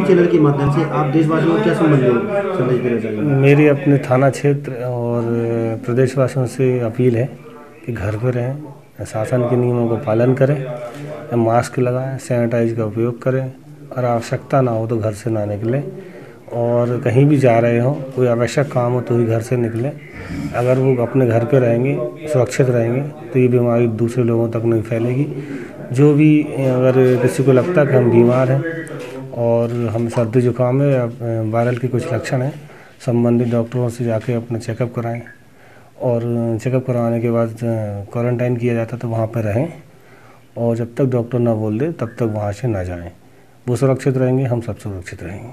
Channel के माध्यम से आप देशवासियों को क्या संबंध मेरी अपने थाना क्षेत्र और प्रदेशवासियों से अपील है कि घर पर रहें शासन के नियमों का पालन करें, मास्क लगाएँ, सैनिटाइज का उपयोग करें और आवश्यकता ना हो तो घर से ना निकलें। और कहीं भी जा रहे हो, कोई आवश्यक काम हो तो ही घर से निकलें। अगर वो अपने घर पे रहेंगे, सुरक्षित रहेंगे तो ये बीमारी दूसरे लोगों तक नहीं फैलेगी। जो भी अगर किसी को लगता है कि हम बीमार हैं और हम सर्दी जुकाम है वायरल के कुछ लक्षण हैं। संबंधित डॉक्टरों से जाके अपना चेकअप कराएँ और चेकअप कराने के बाद क्वारंटाइन किया जाता तो वहाँ पर रहें और जब तक डॉक्टर ना बोल दे, तब तक वहाँ से ना जाएँ। वो सुरक्षित रहेंगे, हम सब सुरक्षित रहेंगे।